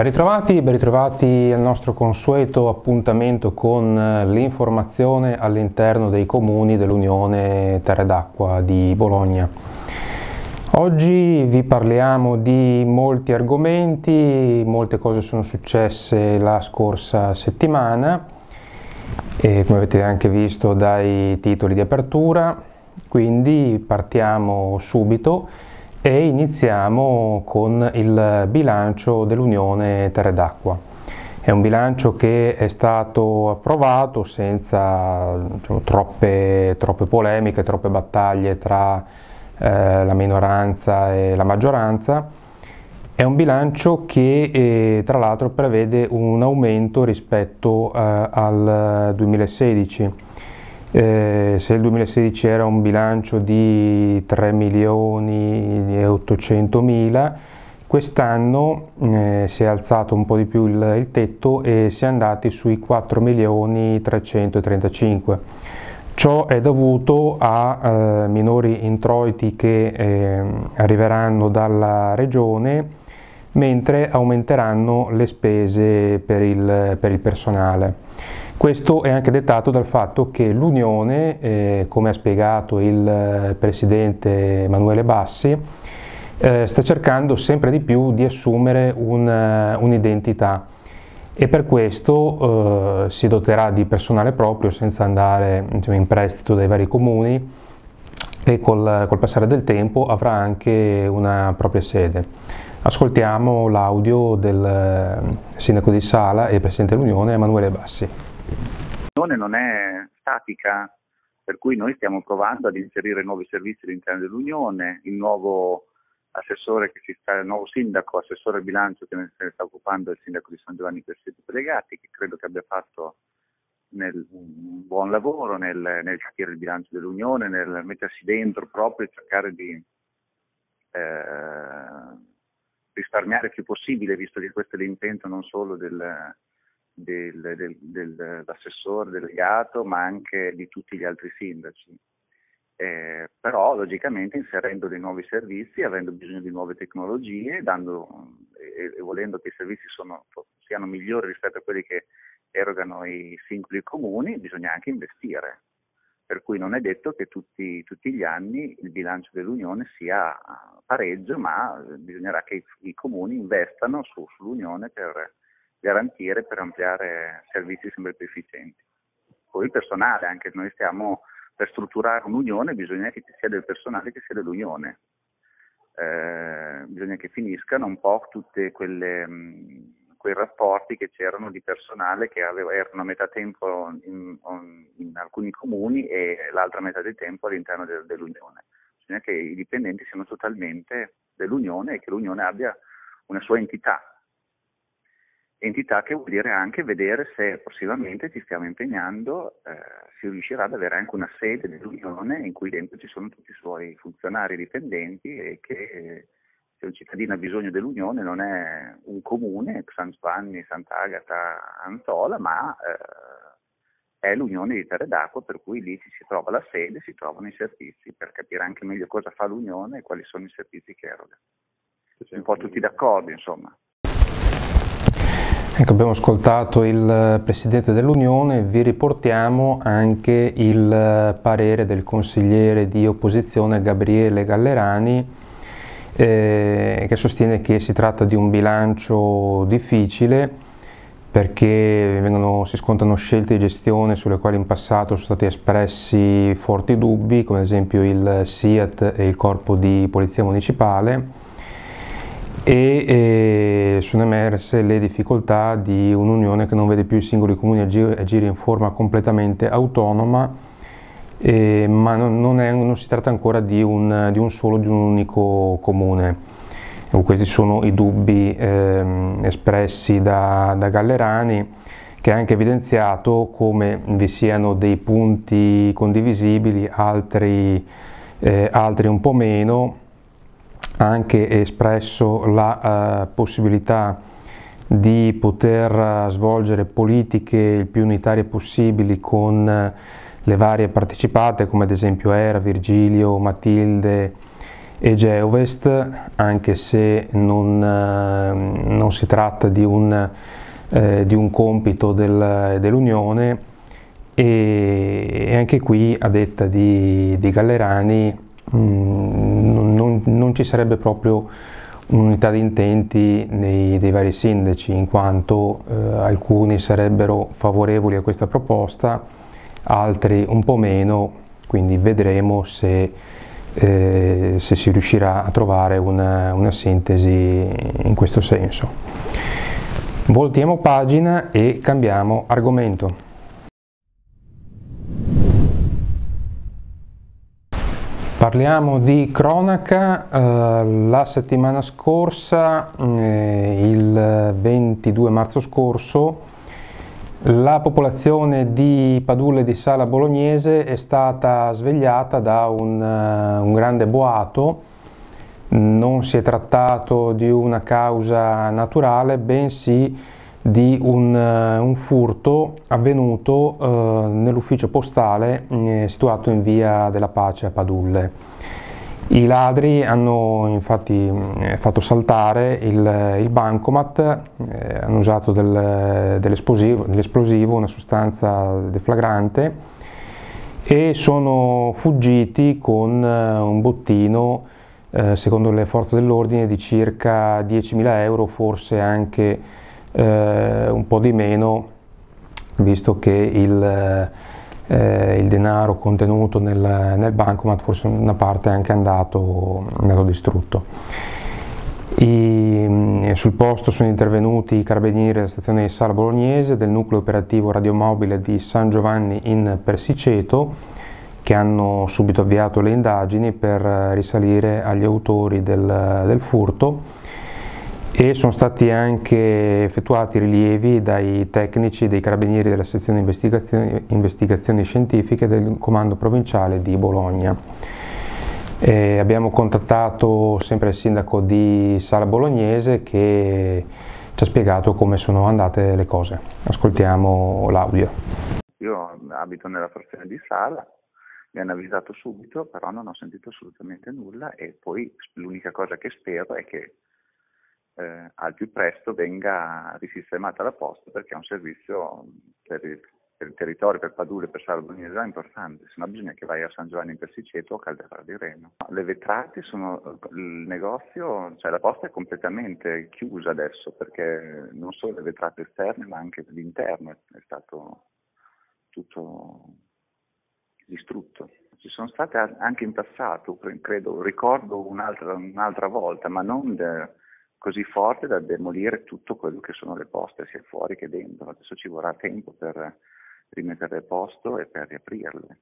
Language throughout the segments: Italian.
Ben ritrovati, ben ritrovati al nostro consueto appuntamento con eh, l'informazione all'interno dei comuni dell'Unione Terre d'Acqua di Bologna. Oggi vi parliamo di molti argomenti, molte cose sono successe la scorsa settimana, come avete anche visto dai titoli di apertura, quindi partiamo subito e iniziamo con il bilancio dell'Unione Terre d'Acqua. È un bilancio che è stato approvato senza diciamo, troppe, troppe, polemiche, troppe battaglie tra eh, la minoranza e la maggioranza. È un bilancio che eh, tra l'altro prevede un aumento rispetto eh, al 2016 eh, se il 2016 era un bilancio di 3 milioni e 800 mila, quest'anno eh, si è alzato un po' di più il, il, tetto e si è andati sui 4 milioni 335. Ciò è dovuto a eh, minori introiti che eh, arriveranno dalla regione mentre aumenteranno le spese per il, per il personale. Questo è anche dettato dal fatto che l'Unione, eh, come ha spiegato il eh, Presidente Emanuele Bassi, eh, sta cercando sempre di più di assumere un, uh, un'identità e per questo eh, si doterà di personale proprio senza andare diciamo, in prestito dai vari comuni e col, col passare del tempo avrà anche una propria sede. Ascoltiamo l'audio del eh, Sindaco di Sala e Presidente dell'Unione Emanuele Bassi. L'Unione non è statica, per cui noi stiamo provando ad inserire nuovi servizi all'interno dell'Unione, il nuovo assessore che si sta, il nuovo sindaco, assessore bilancio che se ne sta occupando è il sindaco di San Giovanni per Siete Delegati, che credo che abbia fatto nel, un buon lavoro nel, nel, capire il bilancio dell'Unione, nel mettersi dentro proprio e cercare di eh, risparmiare il più possibile, visto che questo è l'intento non solo del, del, del, dell'assessore delegato, ma anche di tutti gli altri sindaci. Eh, però logicamente inserendo dei nuovi servizi, avendo bisogno di nuove tecnologie dando, e, e, volendo che i servizi sono, siano migliori rispetto a quelli che erogano i singoli comuni, bisogna anche investire. Per cui non è detto che tutti, tutti gli anni il bilancio dell'Unione sia pareggio, ma bisognerà che i, i comuni investano su, sull'Unione per, garantire per ampliare servizi sempre più efficienti. Poi il personale, anche noi stiamo per strutturare un'unione, bisogna che ci sia del personale che sia dell'unione. Eh, bisogna che finiscano un po' tutti quei rapporti che c'erano di personale che aveva, erano a metà tempo in, in, alcuni comuni e l'altra metà del tempo all'interno de, dell'unione. Bisogna che i dipendenti siano totalmente dell'unione e che l'unione abbia una sua entità, entità che vuol dire anche vedere se prossimamente ci stiamo impegnando, eh, si riuscirà ad avere anche una sede dell'Unione in cui dentro ci sono tutti i suoi funzionari dipendenti e che eh, se un cittadino ha bisogno dell'Unione non è un comune, San Giovanni, Sant'Agata, Anzola, ma eh, è l'Unione di Terre d'Acqua per cui lì ci si trova la sede, si trovano i servizi per capire anche meglio cosa fa l'Unione e quali sono i servizi che eroga. Un po' tutti d'accordo, insomma. Ecco, abbiamo ascoltato il Presidente dell'Unione, vi riportiamo anche il parere del consigliere di opposizione Gabriele Gallerani eh, che sostiene che si tratta di un bilancio difficile perché vengono, si scontano scelte di gestione sulle quali in passato sono stati espressi forti dubbi, come ad esempio il SIAT e il Corpo di Polizia Municipale e eh, sono emerse le difficoltà di un'unione che non vede più i singoli comuni agire, in forma completamente autonoma, eh, ma non, è, non, si tratta ancora di un, di un, solo, di un unico comune. Questi sono i dubbi eh, espressi da, da Gallerani, che ha anche evidenziato come vi siano dei punti condivisibili, altri, eh, altri un po' meno, anche espresso la uh, possibilità di poter uh, svolgere politiche il più unitarie possibili con uh, le varie partecipate come ad esempio Era, Virgilio, Matilde e Geovest, anche se non, eh, non si tratta di un, eh, di un compito del, dell'Unione. E, e, anche qui a detta di, di Gallerani mm, non, non, ci sarebbe proprio un'unità di intenti nei, dei vari sindaci in quanto eh, alcuni sarebbero favorevoli a questa proposta, altri un po' meno, quindi vedremo se eh, se si riuscirà a trovare una, una sintesi in questo senso. Voltiamo pagina e cambiamo argomento. Parliamo di cronaca, eh, la settimana scorsa, eh, il 22 marzo scorso, la popolazione di Padulle di Sala Bolognese è stata svegliata da un, uh, un, grande boato, non si è trattato di una causa naturale, bensì di un, uh, un furto avvenuto uh, nell'ufficio postale eh, situato in via della Pace a Padulle. I ladri hanno infatti eh, fatto saltare il, il bancomat, eh, hanno usato del, dell'esplosivo, dell'esplosivo, una sostanza deflagrante e sono fuggiti con eh, un bottino, eh, secondo le forze dell'ordine, di circa 10.000 euro, forse anche eh, un po' di meno, visto che il eh, il denaro contenuto nel, nel bancomat, forse una parte è anche andato, andato distrutto. I, mm, sul posto sono intervenuti i carabinieri della stazione di Sala Bolognese, del nucleo operativo radiomobile di San Giovanni in Persiceto, che hanno subito avviato le indagini per risalire agli autori del, del furto e sono stati anche effettuati rilievi dai tecnici dei carabinieri della sezione investigazioni, investigazioni scientifiche del comando provinciale di Bologna. E abbiamo contattato sempre il sindaco di Sala Bolognese che ci ha spiegato come sono andate le cose. Ascoltiamo l'audio. Io abito nella frazione di Sala, mi hanno avvisato subito, però non ho sentito assolutamente nulla e poi l'unica cosa che spero è che eh, al più presto venga risistemata la posta perché è un servizio per il, per il territorio, per Padule, per Sardegna importante, se no bisogna che vai a San Giovanni in Persiceto o a Caldera di Reno. Le vetrate sono, il negozio, cioè la posta è completamente chiusa adesso perché non solo le vetrate esterne ma anche l'interno è stato tutto distrutto. Ci sono state anche in passato, credo, ricordo un'altra, un'altra volta, ma non de, così forte da demolire tutto quello che sono le poste sia fuori che dentro. Adesso ci vorrà tempo per rimettere a posto e per riaprirle.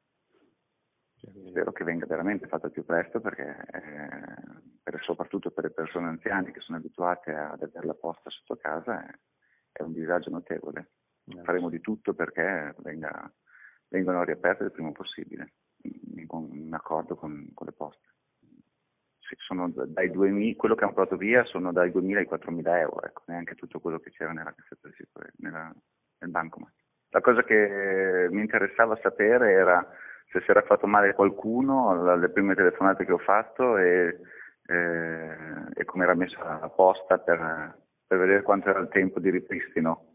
Spero che venga veramente fatto più presto perché eh, per, soprattutto per le persone anziane che sono abituate ad avere la posta sotto casa è, è un disagio notevole. Yes. Faremo di tutto perché venga, vengano riaperte il prima possibile, in, in accordo con, con le poste sono dai 2.000, quello che hanno portato via sono dai 2.000 ai 4.000 euro, ecco, neanche tutto quello che c'era nella cassetta di sicurezza, nel bancomat. La cosa che mi interessava sapere era se si era fatto male qualcuno, le prime telefonate che ho fatto e, e, e come era messa la posta per, per vedere quanto era il tempo di ripristino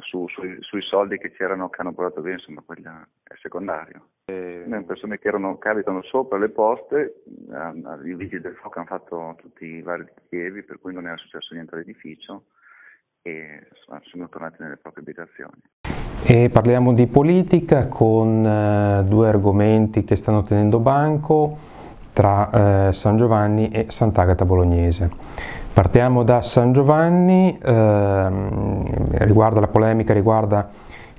su, sui, sui, soldi che c'erano che hanno portato via, insomma, quello è secondario. E... Le persone che erano, che abitano sopra le poste, i vigili del fuoco hanno fatto tutti i vari rilievi, per cui non era successo niente all'edificio e sono tornati nelle proprie abitazioni. E parliamo di politica con eh, due argomenti che stanno tenendo banco tra eh, San Giovanni e Sant'Agata Bolognese. Partiamo da San Giovanni, ehm, riguarda la polemica, riguarda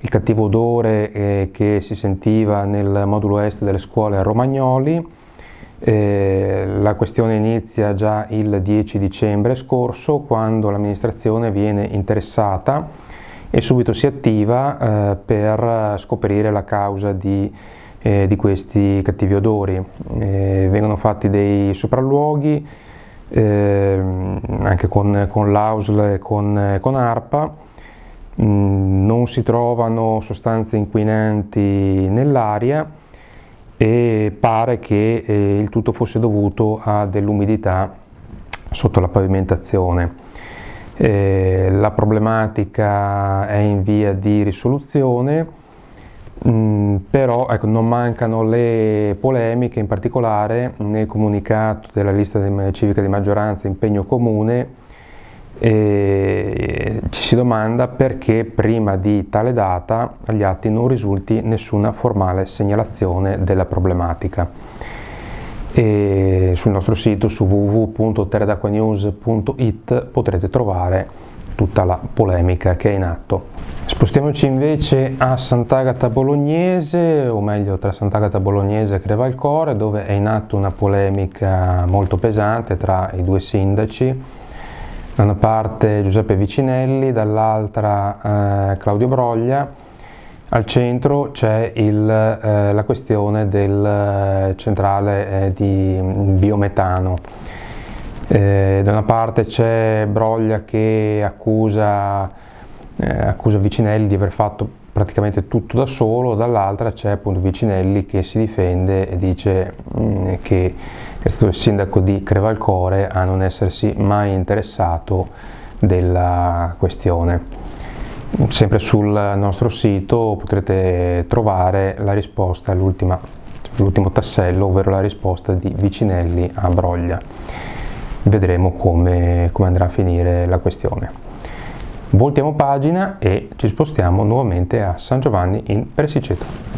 il cattivo odore eh, che si sentiva nel modulo est delle scuole a Romagnoli. Eh, la questione inizia già il 10 dicembre scorso quando l'amministrazione viene interessata e subito si attiva eh, per scoprire la causa di, eh, di questi cattivi odori. Eh, vengono fatti dei sopralluoghi, eh, anche con, con l'AUSL e con, con ARPA, mm, non si trovano sostanze inquinanti nell'aria e pare che eh, il tutto fosse dovuto a dell'umidità sotto la pavimentazione. Eh, la problematica è in via di risoluzione, mm, però ecco, non mancano le polemiche, in particolare nel comunicato della lista civica di maggioranza impegno comune e ci si domanda perché prima di tale data agli atti non risulti nessuna formale segnalazione della problematica. E sul nostro sito su www.terradacquanews.it potrete trovare tutta la polemica che è in atto. Spostiamoci invece a Sant'Agata Bolognese, o meglio tra Sant'Agata Bolognese e Crevalcore, dove è in atto una polemica molto pesante tra i due sindaci, da una parte Giuseppe Vicinelli, dall'altra eh, Claudio Broglia, al centro c'è il, eh, la questione del eh, centrale eh, di biometano. Eh, da una parte c'è Broglia che accusa, eh, accusa Vicinelli di aver fatto praticamente tutto da solo, dall'altra c'è appunto Vicinelli che si difende e dice mh, mm, che è stato il sindaco di Crevalcore a non essersi mai interessato della questione. Sempre sul nostro sito potrete trovare la risposta all'ultimo tassello, ovvero la risposta di Vicinelli a Broglia. Vedremo come, come andrà a finire la questione. Voltiamo pagina e ci spostiamo nuovamente a San Giovanni in Persiceto.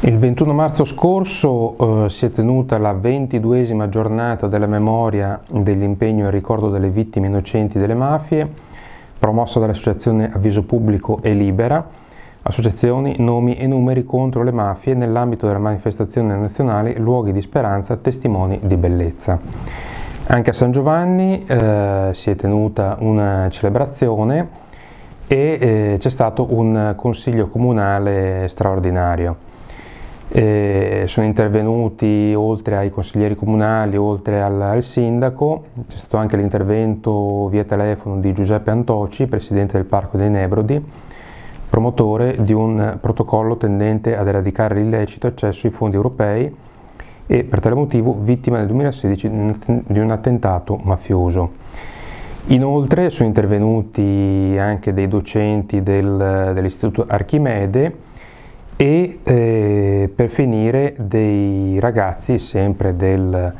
Il 21 marzo scorso eh, si è tenuta la ventiduesima giornata della memoria dell'impegno e ricordo delle vittime innocenti delle mafie, promossa dall'associazione Avviso Pubblico e Libera, associazioni, nomi e numeri contro le mafie nell'ambito della manifestazione nazionale Luoghi di Speranza, Testimoni di Bellezza. Anche a San Giovanni eh, si è tenuta una celebrazione e eh, c'è stato un consiglio comunale straordinario. Eh, sono intervenuti oltre ai consiglieri comunali, oltre al, al sindaco, c'è stato anche l'intervento via telefono di Giuseppe Antoci, presidente del Parco dei Nebrodi, promotore di un protocollo tendente ad eradicare l'illecito accesso ai fondi europei e per tale motivo vittima nel 2016 di un attentato mafioso. Inoltre sono intervenuti anche dei docenti del, dell'Istituto Archimede e eh, per finire dei ragazzi sempre del,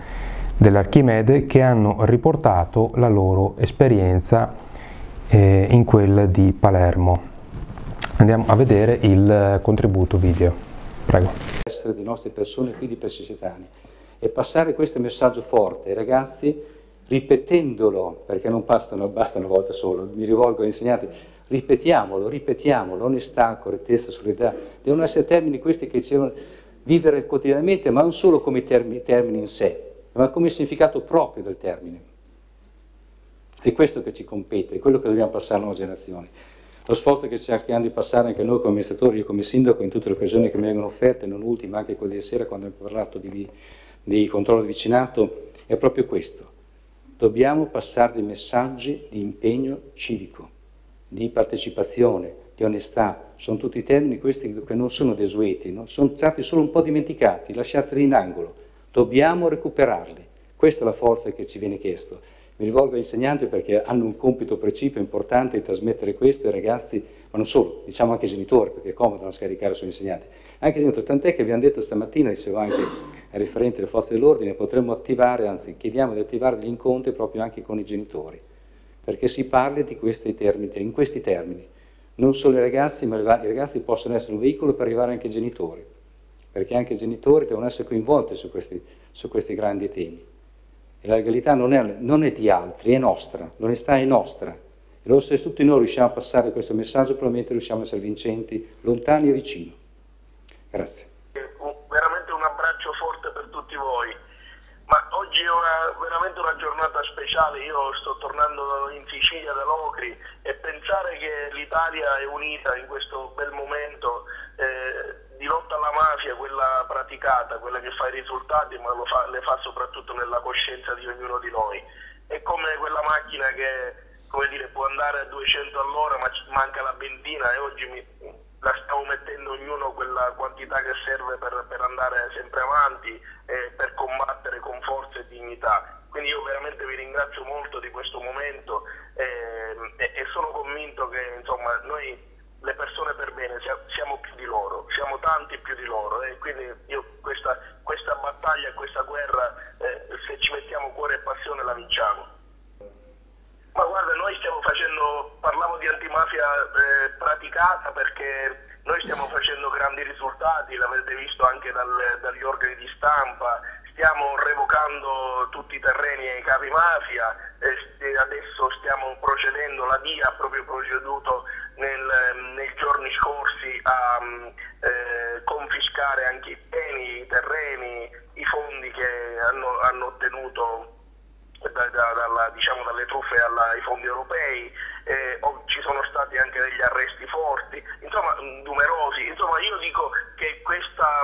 dell'Archimede che hanno riportato la loro esperienza eh, in quel di Palermo. Andiamo a vedere il contributo video. Prego. Essere di nostre persone qui di Persicetani e passare questo messaggio forte ai ragazzi ripetendolo, perché non bastano, basta una volta solo, mi rivolgo agli insegnanti, ripetiamolo, ripetiamolo, onestà, correttezza, solidarietà, devono essere termini questi che ci devono vivere quotidianamente, ma non solo come termini, termini in sé, ma come significato proprio del termine. È questo che ci compete, è quello che dobbiamo passare alle nuove generazioni. Lo sforzo che cerchiamo di passare anche noi come amministratori, io come sindaco, in tutte le occasioni che mi vengono offerte, non ultima anche quella di sera quando abbiamo parlato di, di controllo di vicinato, è proprio questo. Dobbiamo passare dei messaggi di impegno civico di partecipazione, di onestà, sono tutti termini questi che non sono desueti, no? sono stati solo un po' dimenticati, lasciati in angolo, dobbiamo recuperarli, questa è la forza che ci viene chiesto. Mi rivolgo agli insegnanti perché hanno un compito precipuo importante di trasmettere questo ai ragazzi, ma non solo, diciamo anche ai genitori, perché è comodo non scaricare sugli insegnanti. Anche genitori, tant'è che abbiamo detto stamattina, dicevo anche ai referenti delle forze dell'ordine, potremmo attivare, anzi chiediamo di attivare gli incontri proprio anche con i genitori perché si parli di questi termini, in questi termini. Non solo i ragazzi, ma i ragazzi possono essere un veicolo per arrivare anche ai genitori, perché anche i genitori devono essere coinvolti su questi, su questi grandi temi. La legalità non è, non è, di altri, è nostra, l'onestà è nostra. E allora se tutti noi riusciamo a passare questo messaggio, probabilmente riusciamo a essere vincenti, lontani e vicini. Grazie. Veramente un abbraccio forte per tutti voi ma oggi è una, veramente una giornata speciale, io sto tornando in Sicilia da Locri e pensare che l'Italia è unita in questo bel momento eh, di lotta alla mafia, quella praticata, quella che fa i risultati, ma fa, le fa soprattutto nella coscienza di ognuno di noi. È come quella macchina che dire, può andare a 200 all'ora ma manca la benzina e oggi mi, la stiamo mettendo ognuno quella quantità che serve per, per andare sempre avanti e per combattere con forza e dignità. Quindi io veramente vi ringrazio molto di questo momento eh, e, e, sono convinto che insomma, noi le persone per bene siamo più di loro, siamo tanti più di loro e quindi io questa, questa battaglia, questa guerra, eh, se ci mettiamo cuore e passione la vinciamo. Ma guarda, noi stiamo facendo, parlavo di antimafia eh, praticata perché noi stiamo facendo grandi risultati, l'avete visto anche dal, dagli organi di stampa, stiamo revocando tutti i terreni ai capi mafia, adesso stiamo procedendo, la DIA ha proprio proceduto nel, giorni scorsi a eh, confiscare anche i beni, i terreni, i fondi che hanno, hanno ottenuto da, da, dalla, diciamo, dalle truffe alla, ai fondi europei, eh, ci sono stati anche degli arresti forti, insomma numerosi. Insomma io dico che questa,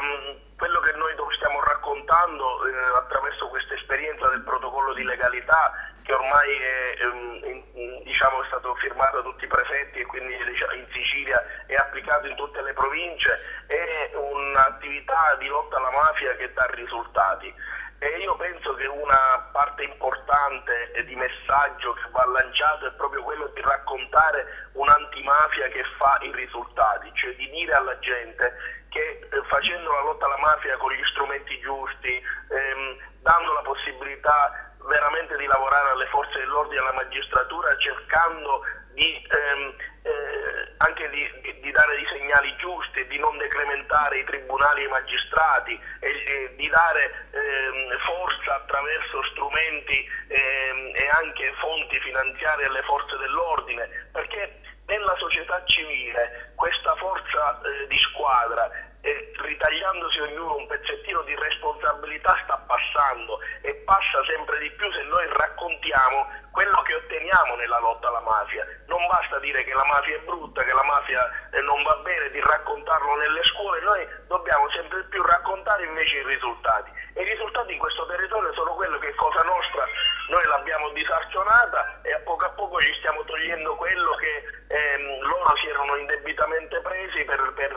quello che noi stiamo raccontando eh, attraverso questa esperienza del protocollo di legalità che ormai è, ehm, diciamo, è stato firmato da tutti i prefetti e quindi in Sicilia è applicato in tutte le province, è un'attività di lotta alla mafia che dà risultati. E io penso che una parte importante di messaggio che va lanciato è proprio quello di raccontare un'antimafia che fa i risultati, cioè di dire alla gente che eh, facendo la lotta alla mafia con gli strumenti giusti, ehm, dando la possibilità veramente di lavorare alle forze dell'ordine e alla magistratura cercando di, ehm, eh, anche di, di, dare dei segnali giusti, di non decrementare i tribunali e i magistrati e, e di dare ehm, forza attraverso strumenti ehm, e anche fonti finanziarie alle forze dell'ordine, perché nella società civile questa forza eh, di squadra e ritagliandosi ognuno un pezzettino di responsabilità sta passando e passa sempre di più se noi raccontiamo quello che otteniamo nella lotta alla mafia. Non basta dire che la mafia è brutta, che la mafia eh, non va bene, di raccontarlo nelle scuole, noi dobbiamo sempre più raccontare invece i risultati. E i risultati in questo territorio sono quello che Cosa Nostra noi l'abbiamo disarcionata e a poco a poco ci stiamo togliendo quello che ehm, loro si erano indebitamente presi per, per,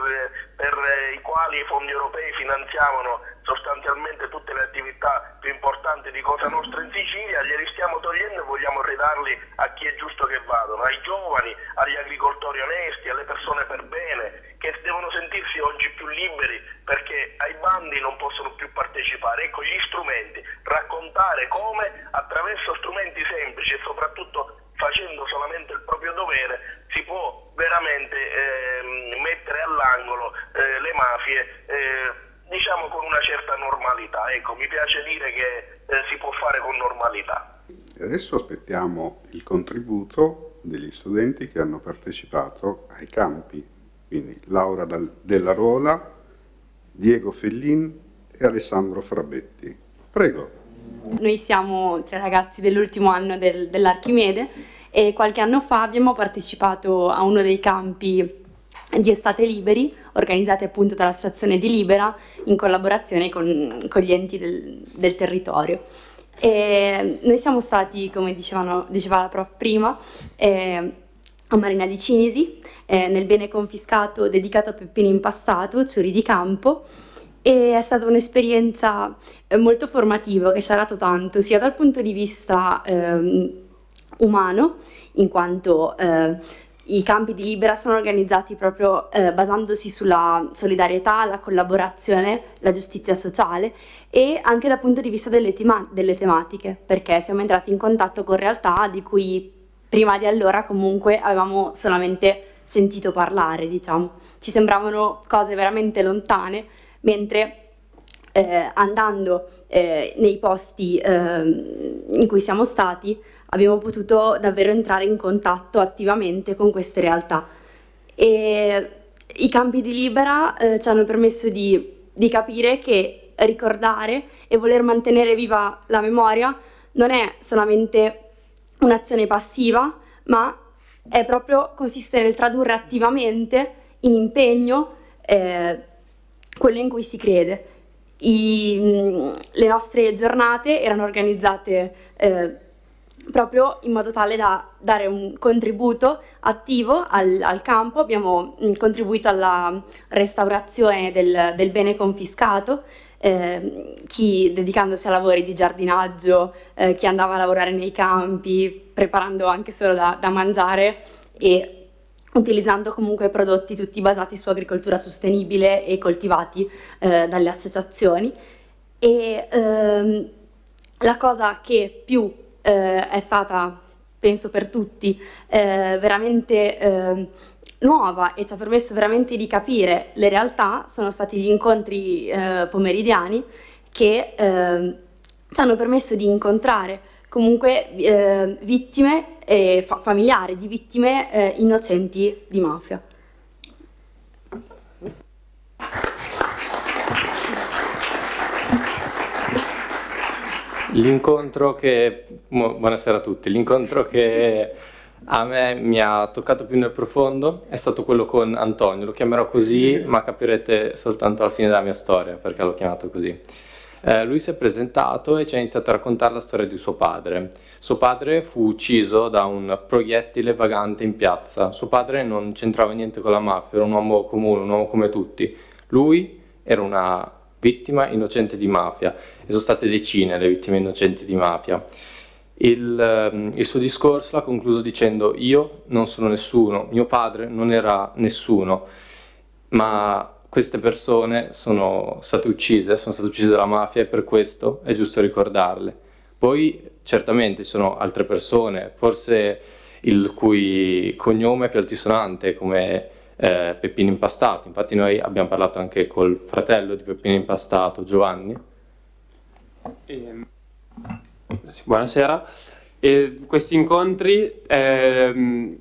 per i quali i fondi europei finanziavano sostanzialmente tutte le attività più importanti di Cosa Nostra in Sicilia, glieli stiamo togliendo e vogliamo ridarli a chi è giusto che vadano, ai giovani, agli agricoltori onesti, alle persone per bene, che devono sentirsi oggi più liberi perché ai bandi non possono più partecipare. Ecco gli strumenti, raccontare come attraverso strumenti semplici e soprattutto facendo solamente il proprio dovere si può veramente eh, mettere all'angolo eh, le mafie eh, diciamo con una certa normalità. Ecco, mi piace dire che eh, si può fare con normalità. Adesso aspettiamo il contributo degli studenti che hanno partecipato ai campi, quindi Laura Della Rola, Diego Fellin e Alessandro Frabetti. Prego. Noi siamo tre ragazzi dell'ultimo anno del, dell'Archimede e qualche anno fa abbiamo partecipato a uno dei campi di estate liberi organizzati appunto dall'associazione di Libera in collaborazione con, con gli enti del, del, territorio. E noi siamo stati, come dicevano, diceva la prof prima, eh, a Marina di Cinisi, eh, nel bene confiscato dedicato a Peppino Impastato, Ciuri di Campo, e è stata un'esperienza eh, molto formativa che ci ha dato tanto, sia dal punto di vista eh, umano, in quanto eh, i campi di Libera sono organizzati proprio eh, basandosi sulla solidarietà, la collaborazione, la giustizia sociale e anche dal punto di vista delle, tema- delle tematiche, perché siamo entrati in contatto con realtà di cui prima di allora comunque avevamo solamente sentito parlare, diciamo. Ci sembravano cose veramente lontane, mentre eh, andando eh, nei posti eh, in cui siamo stati abbiamo potuto davvero entrare in contatto attivamente con queste realtà. E I campi di Libera eh, ci hanno permesso di, di capire che ricordare e voler mantenere viva la memoria non è solamente un'azione passiva, ma è proprio consiste nel tradurre attivamente in impegno eh, quello in cui si crede. I, le nostre giornate erano organizzate eh, proprio in modo tale da dare un contributo attivo al, al campo. Abbiamo mh, contribuito alla restaurazione del, del bene confiscato, eh, chi dedicandosi a lavori di giardinaggio, eh, chi andava a lavorare nei campi, preparando anche solo da, da mangiare e utilizzando comunque prodotti tutti basati su agricoltura sostenibile e coltivati eh, dalle associazioni. E ehm, la cosa che più eh, è stata, penso per tutti, eh, veramente ehm, nuova e ci ha permesso veramente di capire le realtà sono stati gli incontri eh, pomeridiani che eh, ci hanno permesso di incontrare comunque eh, vittime e fa- familiari di vittime eh, innocenti di mafia. L'incontro che, buonasera a tutti, l'incontro che a me mi ha toccato più nel profondo è stato quello con Antonio, lo chiamerò così, ma capirete soltanto alla fine della mia storia perché l'ho chiamato così. Eh, lui si è presentato e ci ha iniziato a raccontare la storia di suo padre. Suo padre fu ucciso da un proiettile vagante in piazza. Suo padre non c'entrava niente con la mafia, era un uomo comune, un uomo come tutti. Lui era una vittima innocente di mafia e sono state decine le vittime innocenti di mafia. Il, ehm, il, suo discorso l'ha concluso dicendo io non sono nessuno, mio padre non era nessuno, ma queste persone sono state uccise, sono state uccise dalla mafia e per questo è giusto ricordarle. Poi certamente ci sono altre persone, forse il cui cognome è più altisonante come eh, Peppino Impastato, infatti noi abbiamo parlato anche col fratello di Peppino Impastato, Giovanni. Ehm sì, buonasera. E questi incontri ehm,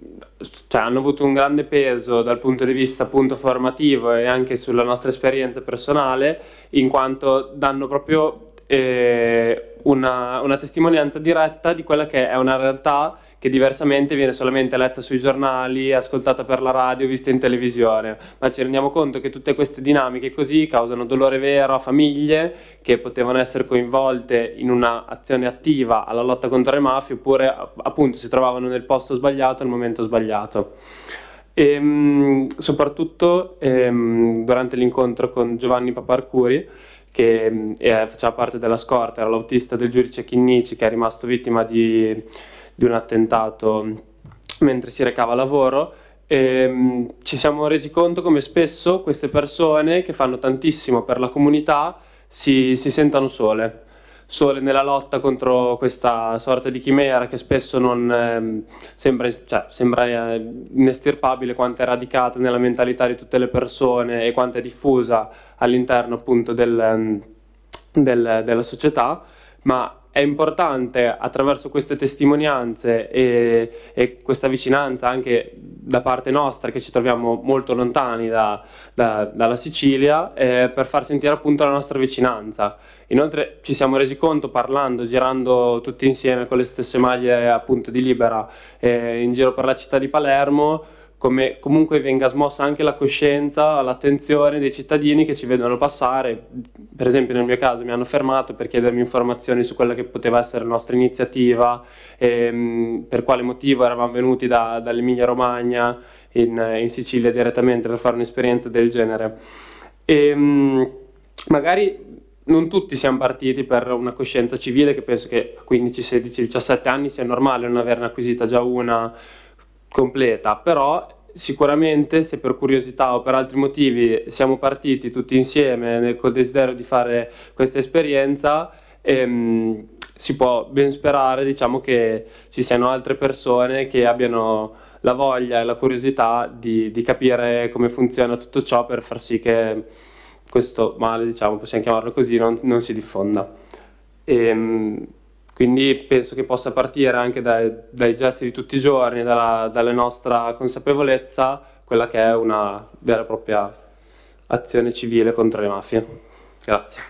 cioè, hanno avuto un grande peso dal punto di vista appunto formativo e anche sulla nostra esperienza personale, in quanto danno proprio eh, una, una testimonianza diretta di quella che è una realtà che diversamente viene solamente letta sui giornali, ascoltata per la radio, vista in televisione, ma ci rendiamo conto che tutte queste dinamiche così causano dolore vero a famiglie che potevano essere coinvolte in un'azione attiva alla lotta contro le mafie oppure appunto si trovavano nel posto sbagliato al momento sbagliato. E, ehm, soprattutto ehm, durante l'incontro con Giovanni Paparcuri, che eh, faceva parte della scorta, era l'autista del giudice Chinnici che è rimasto vittima di di un attentato mentre si recava a lavoro. E um, ci siamo resi conto come spesso queste persone che fanno tantissimo per la comunità si, si sentano sole. Sole nella lotta contro questa sorta di chimera che spesso non eh, sembra, cioè, sembra eh, inestirpabile quanto è radicata nella mentalità di tutte le persone e quanto è diffusa all'interno appunto del, ehm, del, della società, ma è importante attraverso queste testimonianze e, e, questa vicinanza anche da parte nostra che ci troviamo molto lontani da, da, dalla Sicilia eh, per far sentire appunto la nostra vicinanza. Inoltre ci siamo resi conto parlando, girando tutti insieme con le stesse maglie appunto di Libera eh, in giro per la città di Palermo come comunque venga smossa anche la coscienza, l'attenzione dei cittadini che ci vedono passare. Per esempio nel mio caso mi hanno fermato per chiedermi informazioni su quella che poteva essere la nostra iniziativa, ehm, per quale motivo eravamo venuti da, dall'Emilia Romagna in, in, Sicilia direttamente per fare un'esperienza del genere. E, ehm, magari non tutti siamo partiti per una coscienza civile che penso che a 15, 16, 17 anni sia normale non averne acquisita già una completa, però sicuramente se per curiosità o per altri motivi siamo partiti tutti insieme col desiderio di fare questa esperienza, ehm, si può ben sperare diciamo, che ci siano altre persone che abbiano la voglia e la curiosità di, di capire come funziona tutto ciò per far sì che questo male, diciamo, possiamo chiamarlo così, non, non si diffonda. Ehm, quindi penso che possa partire anche dai, dai gesti di tutti i giorni, dalla, dalla nostra consapevolezza, quella che è una vera e propria azione civile contro le mafie. Grazie.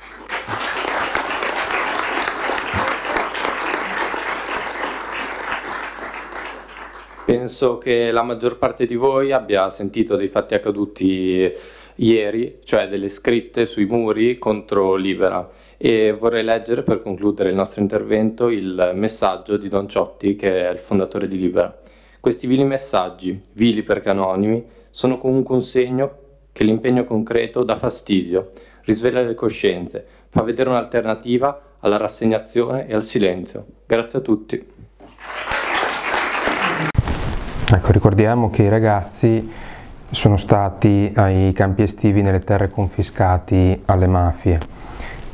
Penso che la maggior parte di voi abbia sentito dei fatti accaduti ieri, cioè delle scritte sui muri contro Libera e vorrei leggere per concludere il nostro intervento il messaggio di Don Ciotti che è il fondatore di Libera. Questi vili messaggi, vili perché anonimi, sono comunque un segno che l'impegno concreto dà fastidio, risveglia le coscienze, fa vedere un'alternativa alla rassegnazione e al silenzio. Grazie a tutti. Ecco, ricordiamo che i ragazzi sono stati ai campi estivi nelle terre confiscati alle mafie.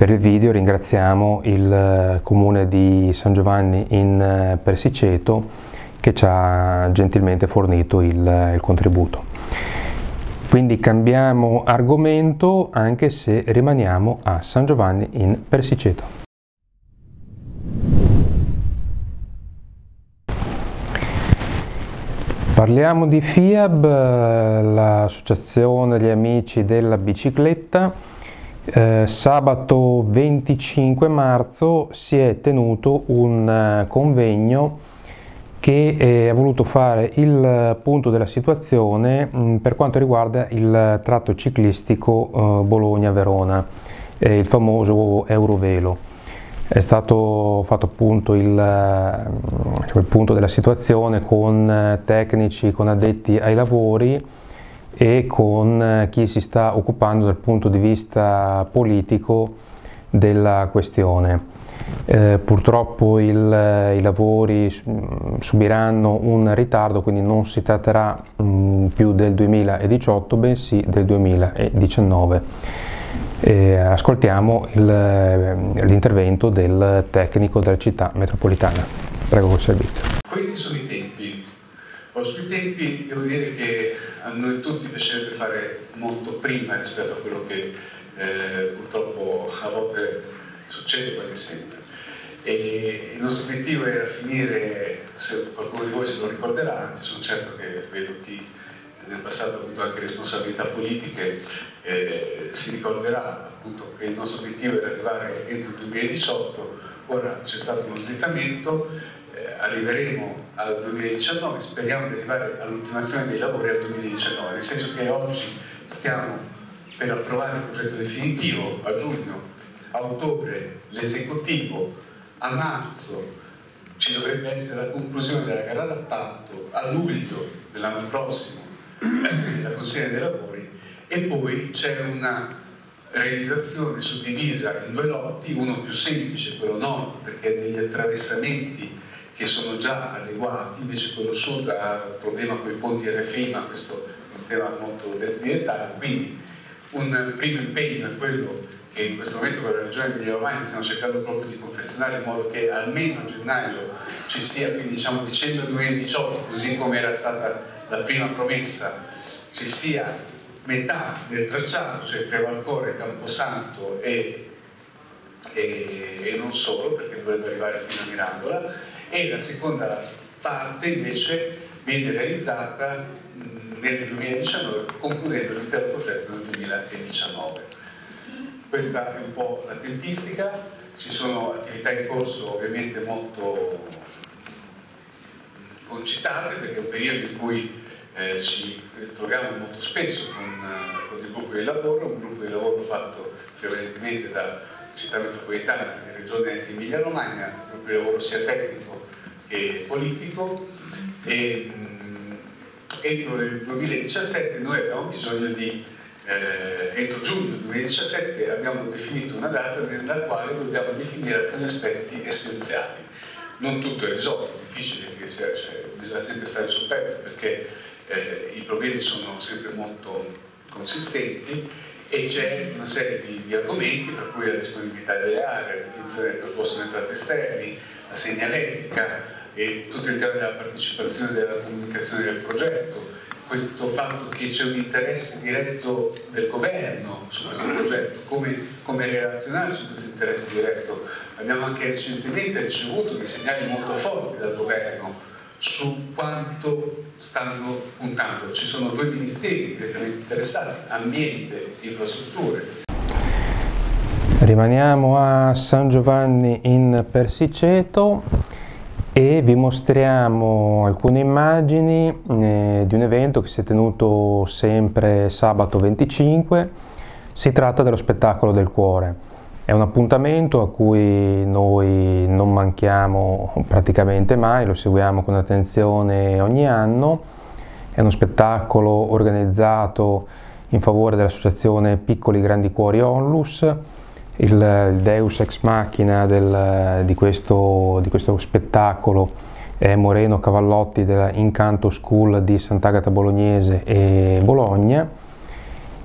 Per il video ringraziamo il comune di San Giovanni in Persiceto che ci ha gentilmente fornito il, il contributo. Quindi cambiamo argomento anche se rimaniamo a San Giovanni in Persiceto. Parliamo di FIAB, l'associazione degli amici della bicicletta. Eh, sabato 25 marzo si è tenuto un uh, convegno che eh, ha voluto fare il punto della situazione mm, per quanto riguarda il tratto ciclistico Bologna-Verona, eh, il famoso Eurovelo. È stato fatto appunto il, eh, il punto della situazione con eh, tecnici, con addetti ai lavori e con eh, chi si sta occupando dal punto di vista politico della questione. Eh, purtroppo il, i lavori subiranno un ritardo, quindi non si tratterà mh, più del 2018, bensì del 2019 eh, ascoltiamo il, eh, l'intervento del tecnico della città metropolitana. Prego col servizio. Questi sono i tempi. Oh, sui tempi devo dire che a noi tutti piacerebbe fare molto prima rispetto a quello che eh, purtroppo a volte succede quasi sempre. E il nostro obiettivo era finire, se qualcuno di voi se lo ricorderà, anzi sono certo che vedo chi nel passato ha avuto anche responsabilità politiche, eh, si ricorderà appunto che il nostro obiettivo era arrivare entro il 2018, ora c'è stato uno slittamento, arriveremo al 2019, speriamo di arrivare all'ultimazione dei lavori al 2019, nel senso che oggi stiamo per approvare il progetto definitivo a giugno, a ottobre l'esecutivo, a marzo ci dovrebbe essere la conclusione della gara d'appalto, a luglio dell'anno prossimo la consegna dei lavori e poi c'è una realizzazione suddivisa in due lotti, uno più semplice, quello nord, perché ha degli attraversamenti che sono già adeguati, invece quello sud ha il problema con i ponti RFI, ma questo un tema molto di dettaglio, quindi un primo impegno è quello che in questo momento con la regione Emilia Romagna stiamo cercando proprio di confezionare in modo che almeno a gennaio ci sia, quindi diciamo dicembre 2018, così come era stata la prima promessa, ci sia metà del tracciato, cioè Prevalcore, Camposanto e, e, e non solo, perché dovrebbe arrivare fino a Mirandola, e la seconda parte invece viene realizzata nel 2019, concludendo l'intero progetto nel 2019. Questa è un po' la tempistica, ci sono attività in corso ovviamente molto concitate perché è un periodo in cui eh, ci troviamo molto spesso con, uh, con, il gruppo di lavoro, un gruppo di lavoro fatto prevalentemente da città metropolitana e regione Emilia Romagna, un gruppo di lavoro sia tecnico che politico e mh, mm, entro il 2017 noi abbiamo bisogno di eh, entro giugno 2017 abbiamo definito una data nella quale dobbiamo definire alcuni aspetti essenziali. Non tutto è risolto, è difficile perché cioè, bisogna sempre stare sul pezzo perché eh, i problemi sono sempre molto consistenti e c'è una serie di, di, argomenti, tra cui la disponibilità delle aree, la definizione del percorso dei tratti esterni, la segnaletica e tutto il tema della partecipazione e della comunicazione del progetto, questo fatto che c'è un interesse diretto del governo su questo progetto, come, come relazionarci con questo interesse diretto. Abbiamo anche recentemente ricevuto dei segnali molto forti dal governo su quanto stanno puntando. Ci sono due ministeri direttamente interessati, ambiente e infrastrutture. Rimaniamo a San Giovanni in Persiceto e vi mostriamo alcune immagini eh, di un evento che si è tenuto sempre sabato 25. Si tratta dello spettacolo del cuore. È un appuntamento a cui noi non manchiamo praticamente mai, lo seguiamo con attenzione ogni anno. È uno spettacolo organizzato in favore dell'associazione Piccoli Grandi Cuori Onlus il, deus ex machina del, di, questo, di, questo, spettacolo. È Moreno Cavallotti della Incanto School di Sant'Agata Bolognese e Bologna.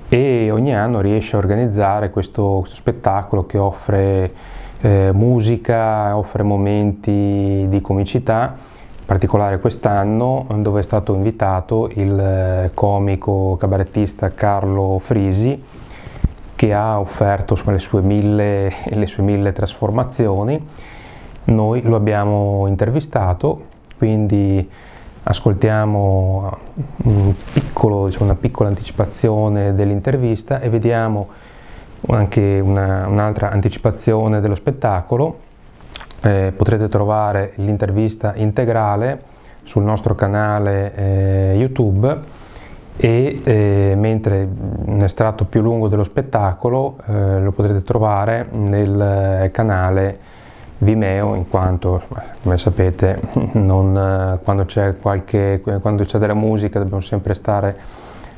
E ogni anno riesce a organizzare questo, questo spettacolo che offre eh, musica, offre momenti di comicità, in particolare quest'anno dove è stato invitato il eh, comico cabarettista Carlo Frisi che ha offerto le, sue mille, le sue mille trasformazioni. Noi lo abbiamo intervistato, quindi ascoltiamo un piccolo, diciamo, una piccola anticipazione dell'intervista e vediamo anche una, un'altra anticipazione dello spettacolo. Eh, potrete trovare l'intervista integrale sul nostro canale eh, YouTube e eh, mentre un estratto più lungo dello spettacolo eh, lo potrete trovare nel eh, canale Vimeo in quanto come sapete non, eh, quando, c'è qualche, quando c'è della musica dobbiamo sempre stare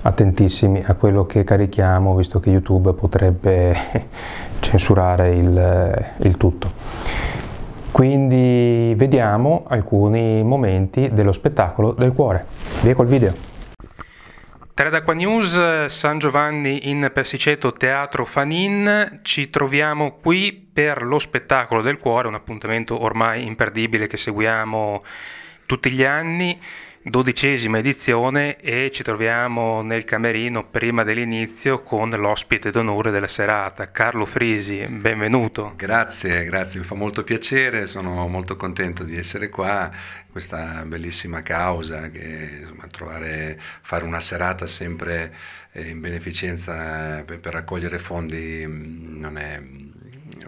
attentissimi a quello che carichiamo visto che YouTube potrebbe censurare il, eh, il tutto. Quindi vediamo alcuni momenti dello spettacolo del cuore. Via col video. Teradacqua News, San Giovanni in Persiceto, Teatro Fanin. Ci troviamo qui per lo spettacolo del cuore, un appuntamento ormai imperdibile che seguiamo tutti gli anni dodicesima edizione e ci troviamo nel camerino prima dell'inizio con l'ospite d'onore della serata, Carlo Frisi, benvenuto. Grazie, grazie, mi fa molto piacere, sono molto contento di essere qua, questa bellissima causa che insomma, trovare, fare una serata sempre eh, in beneficenza per, per raccogliere fondi mm, non è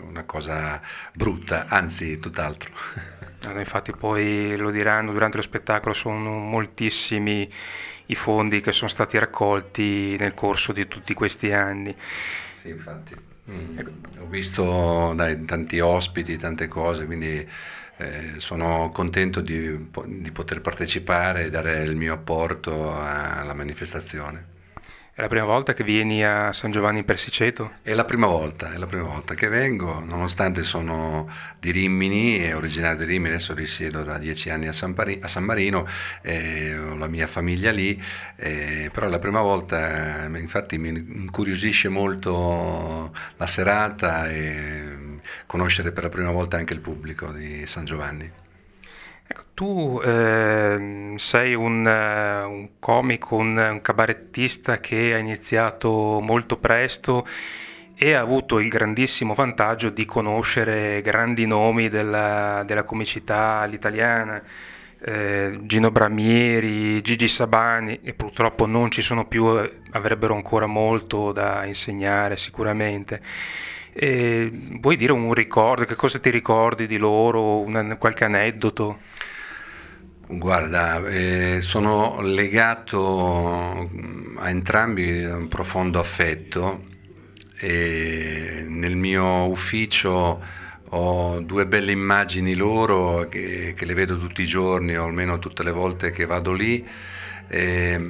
una cosa brutta, anzi tutt'altro. Allora, infatti poi lo diranno durante lo spettacolo, sono moltissimi i fondi che sono stati raccolti nel corso di tutti questi anni. Sì, infatti. Mm. Ecco. Ho visto dai, tanti ospiti, tante cose, quindi eh, sono contento di, di poter partecipare e dare il mio apporto alla manifestazione. È la prima volta che vieni a San Giovanni in Persiceto? È la prima volta, è la prima volta che vengo, nonostante sono di Rimini, originario di Rimini, adesso risiedo da dieci anni a San, Pari, a San Marino, eh, ho la mia famiglia lì, eh, però è la prima volta, infatti mi incuriosisce molto la serata e conoscere per la prima volta anche il pubblico di San Giovanni. Ecco, tu eh, sei un, uh, un comico, un, un, cabarettista che ha iniziato molto presto e ha avuto il grandissimo vantaggio di conoscere grandi nomi della, della comicità all'italiana. Eh, Gino Bramieri, Gigi Sabani, e purtroppo non ci sono più, avrebbero ancora molto da insegnare sicuramente. E vuoi dire un ricordo, che cosa ti ricordi di loro, una, qualche aneddoto? Guarda, eh, sono legato a entrambi un profondo affetto e nel mio ufficio ho due belle immagini loro che, che le vedo tutti i giorni o almeno tutte le volte che vado lì. Eh,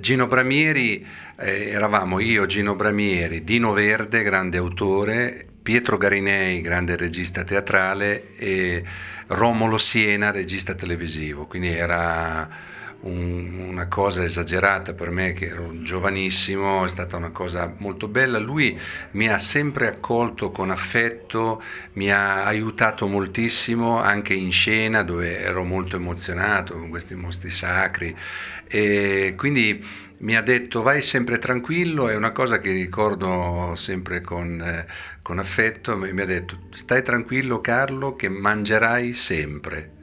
Gino Bramieri, eh, eravamo io, Gino Bramieri, Dino Verde, grande autore, Pietro Garinei, grande regista teatrale e Romolo Siena, regista televisivo, quindi era un, una cosa esagerata per me che ero giovanissimo, è stata una cosa molto bella. Lui mi ha sempre accolto con affetto, mi ha aiutato moltissimo anche in scena dove ero molto emozionato con questi mostri sacri e quindi mi ha detto vai sempre tranquillo, è una cosa che ricordo sempre con, eh, con affetto, mi ha detto stai tranquillo Carlo che mangerai sempre.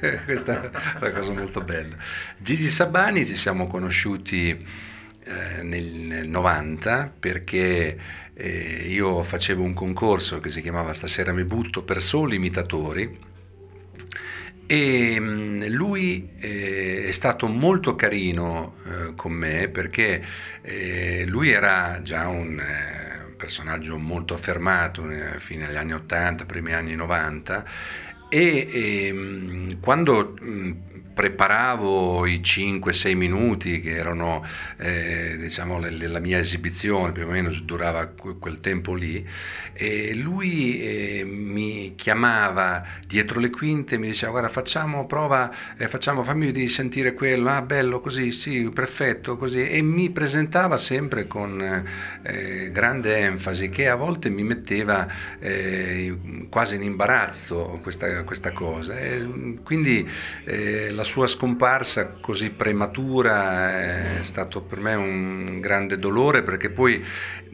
Eh, questa è una cosa molto bella. Gigi Sabani ci siamo conosciuti eh, nel, nel, 90 perché eh, io facevo un concorso che si chiamava Stasera mi butto per soli imitatori E mm, lui eh, stato molto carino eh, con me perché eh, lui era già un eh, personaggio molto affermato eh, fine agli anni 80, primi anni 90 e, ehm, quando mm, preparavo i 5-6 minuti che erano eh, diciamo, le, la mia esibizione, più o meno durava quel tempo lì, e lui eh, mi chiamava dietro le quinte, mi diceva guarda facciamo prova, eh, facciamo, fammi sentire quello, ah bello così, sì, perfetto, così, e mi presentava sempre con eh, grande enfasi che a volte mi metteva eh, quasi in imbarazzo questa, questa cosa. E quindi eh, la sua scomparsa così prematura è stato per me un grande dolore perché poi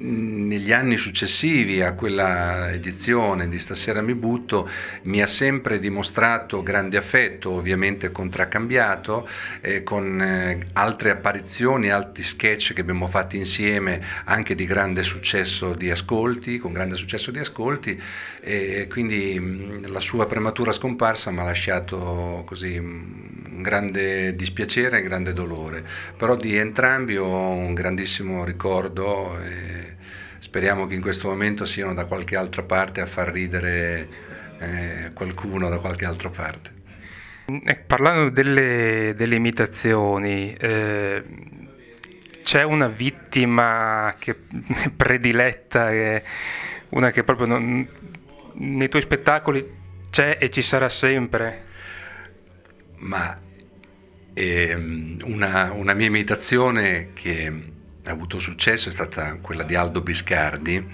negli anni successivi a quella edizione di Stasera mi butto mi ha sempre dimostrato grande affetto, ovviamente contraccambiato, eh, con eh, altre apparizioni, altri sketch che abbiamo fatto insieme anche di grande successo di ascolti, con grande successo di ascolti e quindi mh, la sua prematura scomparsa mi ha lasciato così un grande dispiacere e un grande dolore, però di entrambi ho un grandissimo ricordo. E, speriamo che in questo momento siano da qualche altra parte a far ridere eh, qualcuno da qualche altra parte. Eh, parlando delle, delle imitazioni, eh, c'è una vittima che prediletta, eh, una che proprio non, nei tuoi spettacoli c'è e ci sarà sempre? Ma ehm, una, una mia imitazione che ha avuto successo è stata quella di Aldo Biscardi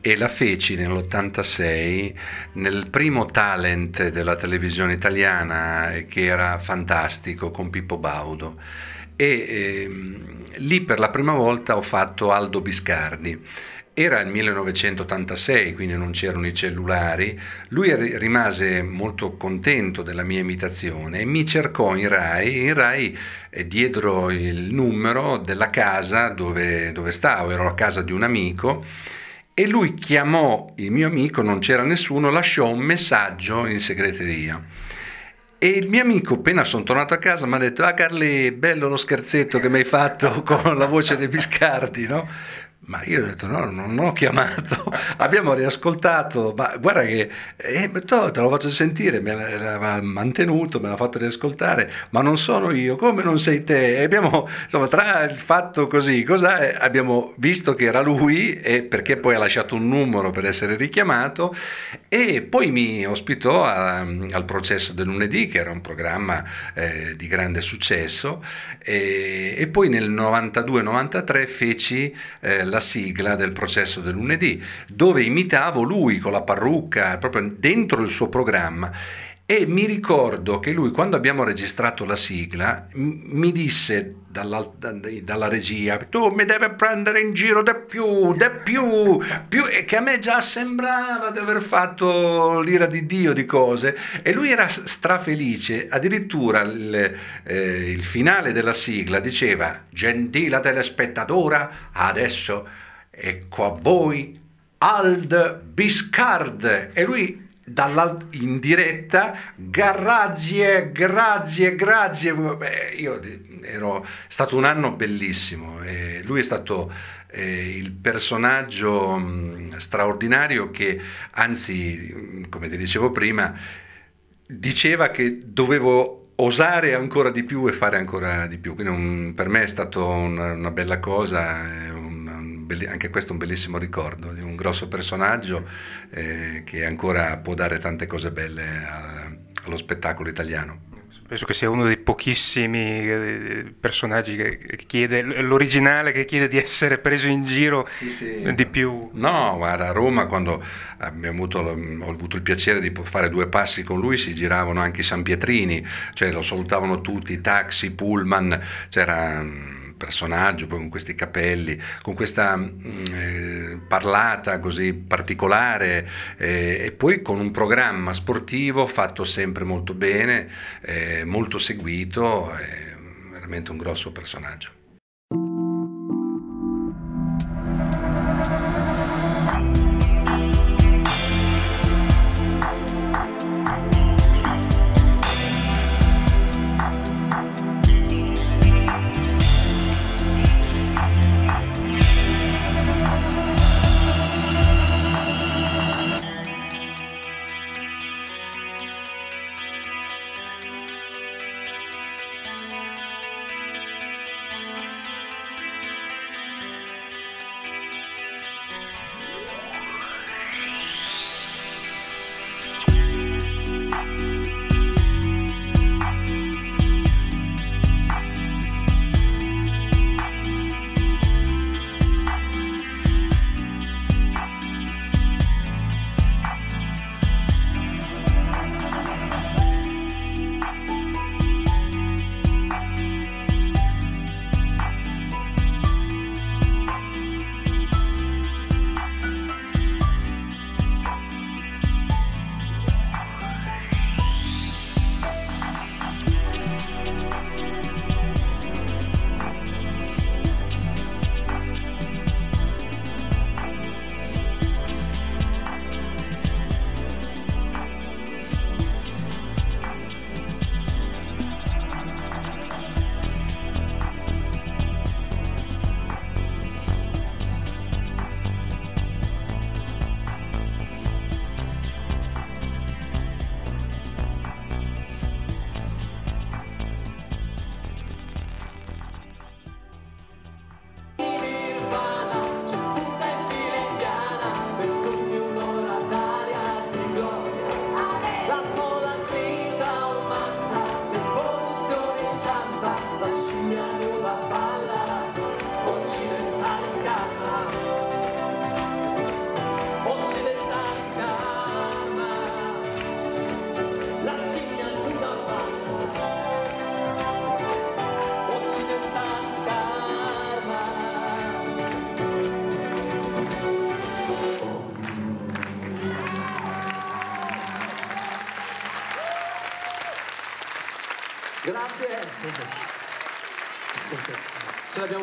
e la feci nell'86 nel primo talent della televisione italiana che era fantastico con Pippo Baudo. E ehm, lì per la prima volta ho fatto Aldo Biscardi era il 1986, quindi non c'erano i cellulari, lui rimase molto contento della mia imitazione e mi cercò in Rai, in Rai eh, dietro il numero della casa dove, dove stavo, ero a casa di un amico e lui chiamò il mio amico, non c'era nessuno, lasciò un messaggio in segreteria. E il mio amico, appena sono tornato a casa, mi ha detto: Ah, Carli, bello lo scherzetto che mi hai fatto con la voce dei Biscardi, no? Ma io ho detto no, non ho chiamato, abbiamo riascoltato, ma guarda che eh, te lo faccio sentire, me l'ha mantenuto, me l'ha fatto riascoltare, ma non sono io, come non sei te? E abbiamo, insomma, tra il fatto così, cosa abbiamo visto che era lui e perché poi ha lasciato un numero per essere richiamato e poi mi ospitò a, al processo del lunedì, che era un programma eh, di grande successo e, e poi nel 92-93 feci eh, la la sigla del processo del lunedì, dove imitavo lui con la parrucca, proprio dentro il suo programma. E mi ricordo che lui, quando abbiamo registrato la sigla, mi disse dalla, dalla regia, tu mi devi prendere in giro di più, di più, più, e che a me già sembrava di aver fatto l'ira di Dio di cose. E lui era strafelice, addirittura il, eh, il finale della sigla diceva, gentile telespettatore, adesso ecco a voi Ald Biscard. E lui in diretta, grazie, grazie, grazie. Beh, io ero stato un anno bellissimo e lui è stato eh, il personaggio mh, straordinario che, anzi, come ti dicevo prima, diceva che dovevo osare ancora di più e fare ancora di più. Quindi un, per me è stata una, una, bella cosa, un, anche questo un bellissimo ricordo di un grosso personaggio eh, che ancora può dare tante cose belle a, allo spettacolo italiano penso che sia uno dei pochissimi eh, personaggi che chiede, l'originale che chiede di essere preso in giro sì, sì. di più. No, guarda, a Roma quando avuto, ho avuto il piacere di fare due passi con lui si giravano anche i San Pietrini, cioè lo salutavano tutti, taxi, pullman, c'era personaggio, poi con questi capelli, con questa mm, eh, parlata così particolare eh, e poi con un programma sportivo fatto sempre molto bene, eh, molto seguito, veramente un grosso personaggio.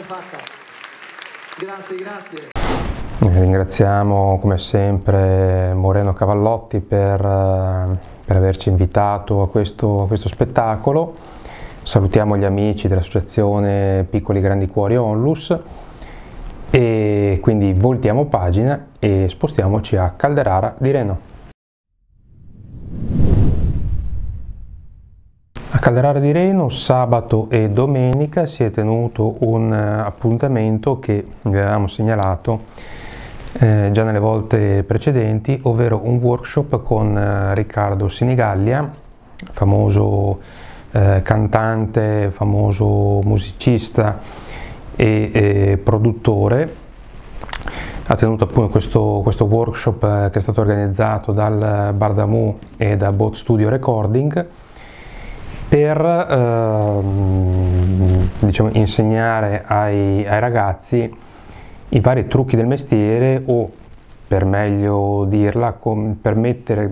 Fatta. Grazie, grazie. Ringraziamo come sempre Moreno Cavallotti per, eh, per averci invitato a questo, a questo, spettacolo. Salutiamo gli amici dell'associazione Piccoli Grandi Cuori Onlus e quindi voltiamo pagina e spostiamoci a Calderara di Reno. A Calderara di Reno sabato e domenica si è tenuto un eh, appuntamento che vi avevamo segnalato eh, già nelle volte precedenti, ovvero un workshop con eh, Riccardo Sinigallia, famoso eh, cantante, famoso musicista e, e, produttore. Ha tenuto appunto questo, questo workshop eh, che è stato organizzato dal Bardamu e da Bot Studio Recording per ehm, diciamo, insegnare ai, ai ragazzi i vari trucchi del mestiere o per meglio dirla com- per mettere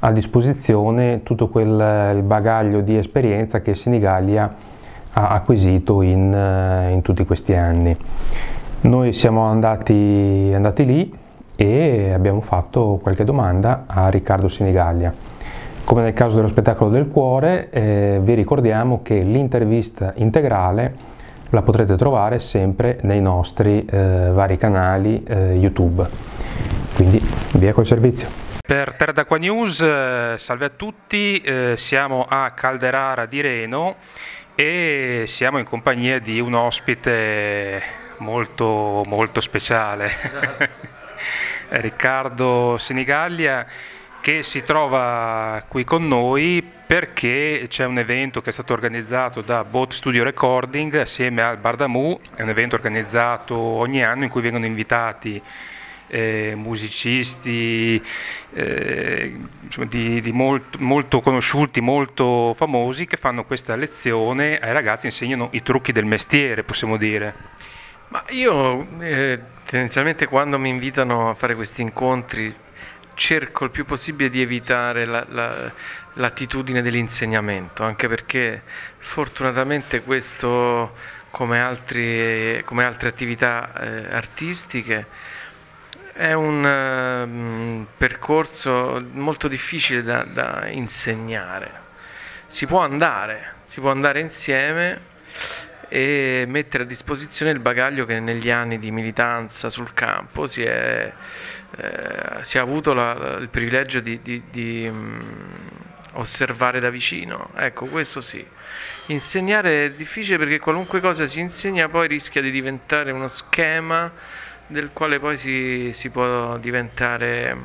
a disposizione tutto quel bagaglio di esperienza che Senigallia ha acquisito in, eh, in tutti questi anni. Noi siamo andati, andati, lì e abbiamo fatto qualche domanda a Riccardo Senigallia. Come nel caso dello spettacolo del cuore, eh, vi ricordiamo che l'intervista integrale la potrete trovare sempre nei nostri eh, vari canali eh, YouTube. Quindi via col servizio. Per Terra d'Acqua News, eh, salve a tutti, eh, siamo a Calderara di Reno e siamo in compagnia di un ospite molto, molto speciale, Riccardo Senigallia che si trova qui con noi perché c'è un evento che è stato organizzato da Boat Studio Recording assieme al Bardamu, è un evento organizzato ogni anno in cui vengono invitati eh, musicisti eh, di, di molto, molto, conosciuti, molto famosi che fanno questa lezione ai ragazzi, insegnano i trucchi del mestiere, possiamo dire. Ma io eh, tendenzialmente quando mi invitano a fare questi incontri cerco il più possibile di evitare la, la, l'attitudine dell'insegnamento, anche perché fortunatamente questo, come, altri, come altre attività eh, artistiche, è un um, percorso molto difficile da, da insegnare. Si può andare, si può andare insieme e mettere a disposizione il bagaglio che negli anni di militanza sul campo si è, eh, si è avuto la, il privilegio di, di, di um, osservare da vicino. Ecco, questo sì. Insegnare è difficile perché qualunque cosa si insegna poi rischia di diventare uno schema del quale poi si, si può diventare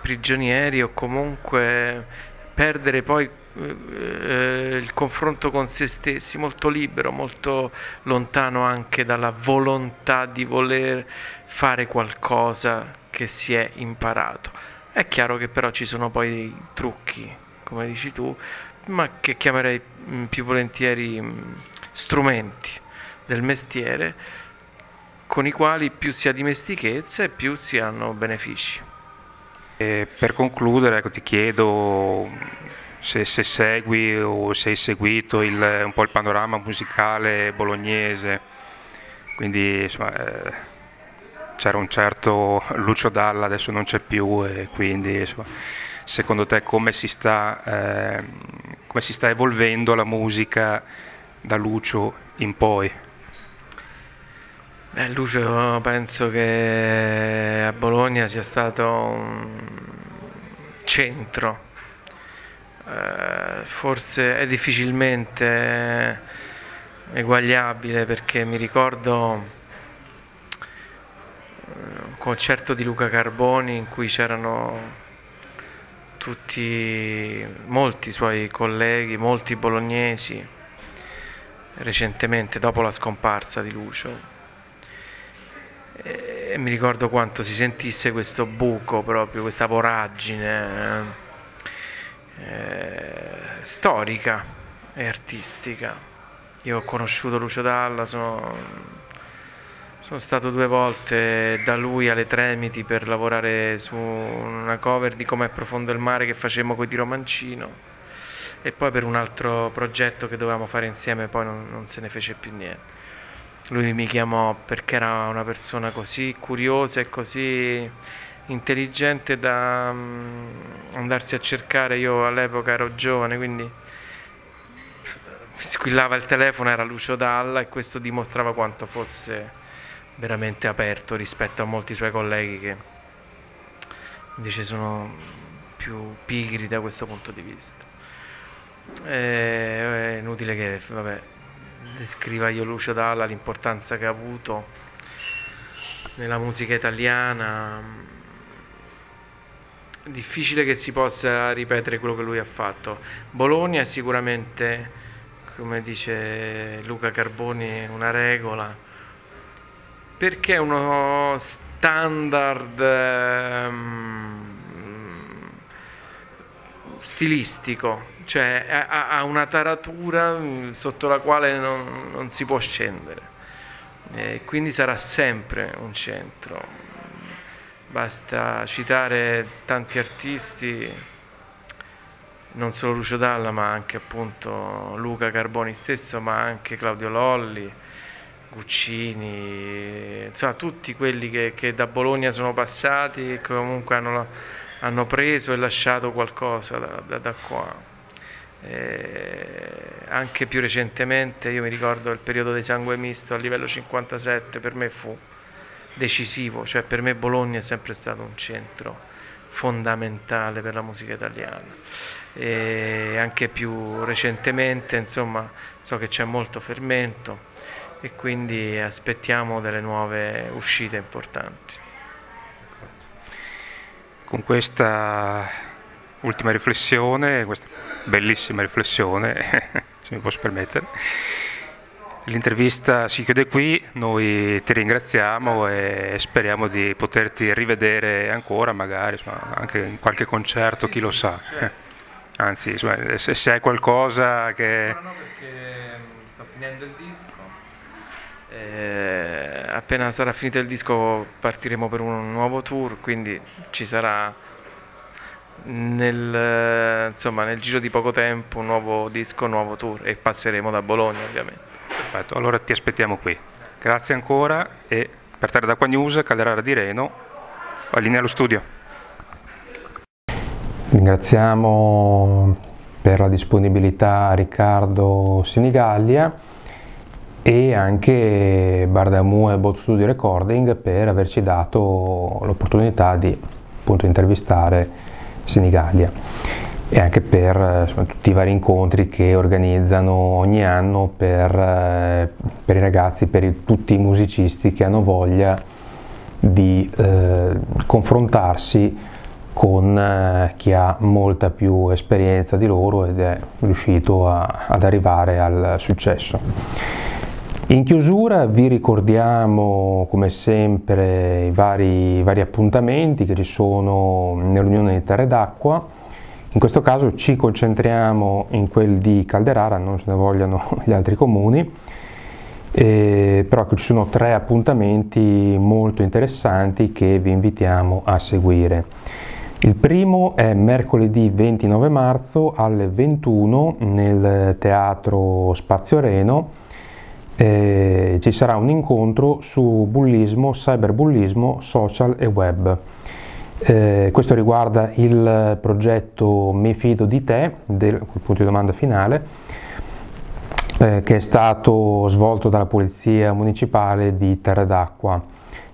prigionieri o comunque perdere poi eh, il confronto con se stessi, molto libero, molto lontano anche dalla volontà di voler fare qualcosa che si è imparato. È chiaro che però ci sono poi dei trucchi, come dici tu, ma che chiamerei mm, più volentieri mm, strumenti del mestiere con i quali più si ha dimestichezza e più si hanno benefici. E per concludere ecco, ti chiedo se, se, segui o se hai seguito il, un po' il panorama musicale bolognese, quindi insomma, eh, c'era un certo Lucio Dalla, adesso non c'è più e quindi insomma, secondo te come si, sta, eh, come si sta evolvendo la musica da Lucio in poi? Beh, Lucio penso che a Bologna sia stato un centro eh, forse è difficilmente eguagliabile perché mi ricordo un concerto di Luca Carboni in cui c'erano tutti, molti suoi colleghi, molti bolognesi, recentemente dopo la scomparsa di Lucio. E mi ricordo quanto si sentisse questo buco proprio, questa voragine. Eh storica e artistica. Io ho conosciuto Lucio Dalla, sono, sono stato due volte da lui alle Tremiti per lavorare su una cover di Com'è profondo il mare che facemmo con Tiro Mancino e poi per un altro progetto che dovevamo fare insieme poi non, non se ne fece più niente. Lui mi chiamò perché era una persona così curiosa e così intelligente da um, andarsi a cercare, io all'epoca ero giovane, quindi squillava il telefono, era Lucio Dalla e questo dimostrava quanto fosse veramente aperto rispetto a molti suoi colleghi che invece sono più pigri da questo punto di vista. È inutile che vabbè, descriva io Lucio Dalla l'importanza che ha avuto nella musica italiana. Difficile che si possa ripetere quello che lui ha fatto. Bologna è sicuramente, come dice Luca Carboni, una regola perché uno standard um, stilistico, cioè ha, ha, una taratura mm, sotto la quale non, non si può scendere, e quindi sarà sempre un centro. Basta citare tanti artisti, non solo Lucio Dalla, ma anche appunto Luca Carboni stesso, ma anche Claudio Lolli, Guccini, insomma tutti quelli che, che da Bologna sono passati e che comunque hanno, hanno preso e lasciato qualcosa da, da, da qua. Eh, anche più recentemente, io mi ricordo il periodo dei sangue misto a livello 57, per me fu decisivo, cioè per me Bologna è sempre stato un centro fondamentale per la musica italiana e anche più recentemente insomma so che c'è molto fermento e quindi aspettiamo delle nuove uscite importanti. Con questa ultima riflessione, questa bellissima riflessione, se mi posso permettere, l'intervista si chiude qui, noi ti ringraziamo e speriamo di poterti rivedere ancora, magari insomma, anche in qualche concerto, chi lo sa. Certo. Anzi, insomma, se, se hai qualcosa che... No, no, perché sto finendo il disco eh, appena sarà finito il disco partiremo per un nuovo tour, quindi ci sarà nel, insomma, nel giro di poco tempo un nuovo disco, un nuovo tour e passeremo da Bologna ovviamente. Perfetto, allora ti aspettiamo qui. Grazie ancora e per Terra d'Acqua News, Calderara di Reno, linea allo studio. Ringraziamo per la disponibilità Riccardo Senigallia e anche Bardamu e Bot Studio Recording per averci dato l'opportunità di appunto, intervistare Senigallia e anche per insomma, tutti i vari incontri che organizzano ogni anno per, eh, per i ragazzi, per i, tutti i musicisti che hanno voglia di eh, confrontarsi con eh, chi ha molta più esperienza di loro ed è riuscito a, ad arrivare al successo. In chiusura vi ricordiamo come sempre i vari, vari appuntamenti che ci sono nell'Unione di Terre d'Acqua, in questo caso ci concentriamo in quel di Calderara, non se ne vogliano gli altri comuni, eh, però ci sono tre appuntamenti molto interessanti che vi invitiamo a seguire. Il primo è mercoledì 29 marzo alle 21 nel Teatro Spazio Reno eh, ci sarà un incontro su bullismo, cyberbullismo, social e web. Eh, questo riguarda il progetto Mi fido di te, del punto di domanda finale, eh, che è stato svolto dalla Polizia Municipale di Terra d'Acqua.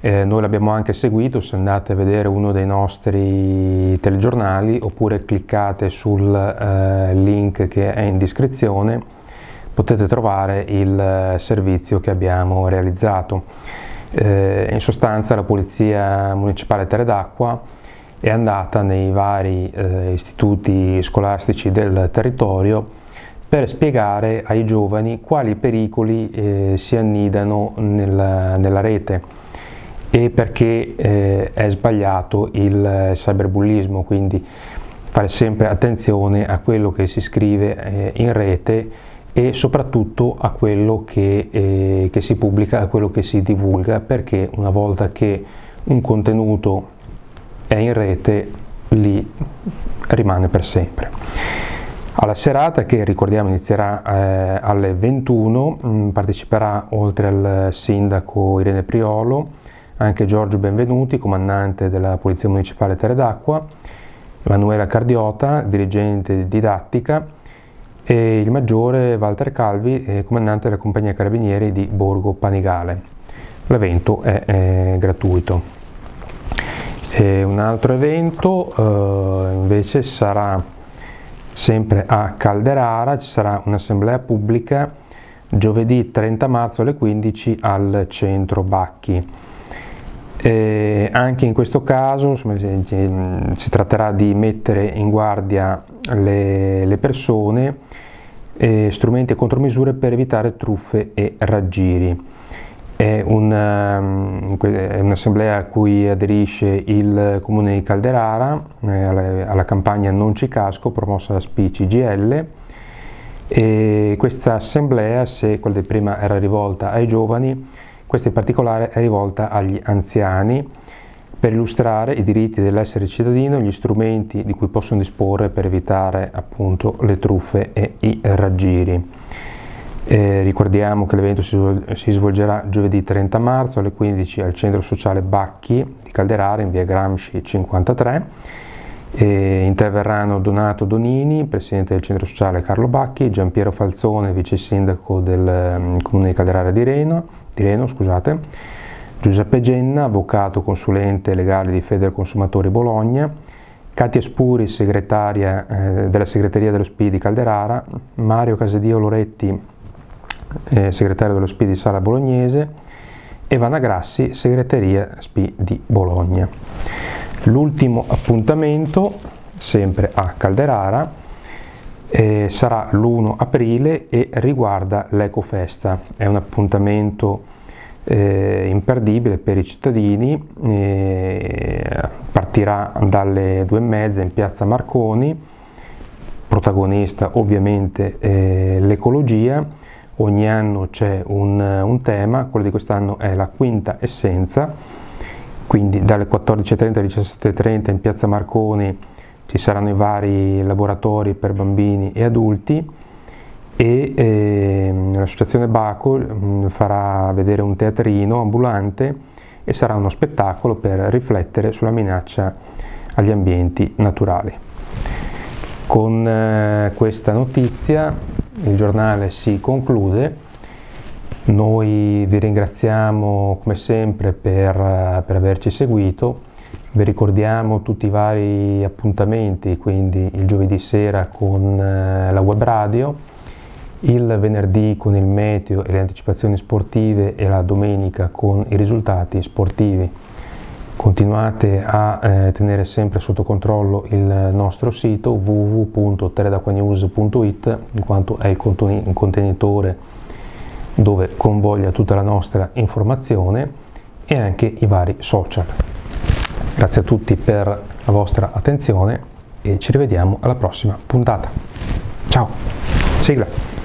Eh, noi l'abbiamo anche seguito, se andate a vedere uno dei nostri telegiornali oppure cliccate sul eh, link che è in descrizione potete trovare il eh, servizio che abbiamo realizzato. Eh, in sostanza la Polizia Municipale Terre d'Acqua è andata nei vari eh, istituti scolastici del territorio per spiegare ai giovani quali pericoli eh, si annidano nella, nella, rete e perché eh, è sbagliato il cyberbullismo, quindi fare sempre attenzione a quello che si scrive eh, in rete e soprattutto a quello che, eh, che si pubblica, a quello che si divulga, perché una volta che un contenuto è in rete lì rimane per sempre. Alla serata che ricordiamo inizierà eh, alle 21 mh, mm, parteciperà oltre al sindaco Irene Priolo anche Giorgio Benvenuti, comandante della Polizia Municipale Terre d'Acqua, Emanuela Cardiota, dirigente di didattica e il maggiore Walter Calvi, eh, comandante della compagnia carabinieri di Borgo Panigale. L'evento è, è gratuito. E un altro evento eh, invece sarà sempre a Calderara, ci sarà un'assemblea pubblica giovedì 30 marzo alle 15 al centro Bacchi. E anche in questo caso insomma, si tratterà di mettere in guardia le, le persone, eh, strumenti e contromisure per evitare truffe e raggiri. È, una, um, è un'assemblea a cui aderisce il comune di Calderara eh, alla, alla, campagna Non ci casco promossa da SPI CGL e questa assemblea, se quella di prima era rivolta ai giovani, questa in particolare è rivolta agli anziani per illustrare i diritti dell'essere cittadino e gli strumenti di cui possono disporre per evitare appunto le truffe e i raggiri. Eh, ricordiamo che l'evento si svolgerà giovedì 30 marzo alle 15 al centro sociale Bacchi di Calderare in via Gramsci 53. Eh, interverranno Donato Donini, presidente del centro sociale Carlo Bacchi, Giampiero Falzone, vice sindaco del um, comune di Calderare di Reno, di Reno scusate, Giuseppe Genna, avvocato consulente legale di Feder Consumatori Bologna, Katia Spuri, segretaria eh, della segreteria dello SPI di Calderara, Mario Casadio Loretti, eh, segretario dello SPI di Sala Bolognese, e Vanna Grassi, segreteria SPI di Bologna. L'ultimo appuntamento, sempre a Calderara, eh, sarà l'1 aprile e riguarda l'Ecofesta. È un appuntamento eh, imperdibile per i cittadini, eh, partirà dalle due e mezza in piazza Marconi, protagonista ovviamente eh, l'ecologia. Ogni anno c'è un, un, tema, quello di quest'anno è la quinta essenza, quindi dalle 14.30 alle 17.30 in piazza Marconi ci saranno i vari laboratori per bambini e adulti e eh, l'associazione Baco mh, farà vedere un teatrino ambulante e sarà uno spettacolo per riflettere sulla minaccia agli ambienti naturali. Con eh, questa notizia il giornale si conclude. Noi vi ringraziamo come sempre per, per, averci seguito, vi ricordiamo tutti i vari appuntamenti, quindi il giovedì sera con eh, la web radio, il venerdì con il meteo e le anticipazioni sportive e la domenica con i risultati sportivi continuate a eh, tenere sempre sotto controllo il nostro sito www.teredacquanews.it in quanto è il contenitore dove convoglia tutta la nostra informazione e anche i vari social. Grazie a tutti per la vostra attenzione e ci rivediamo alla prossima puntata. Ciao, sigla!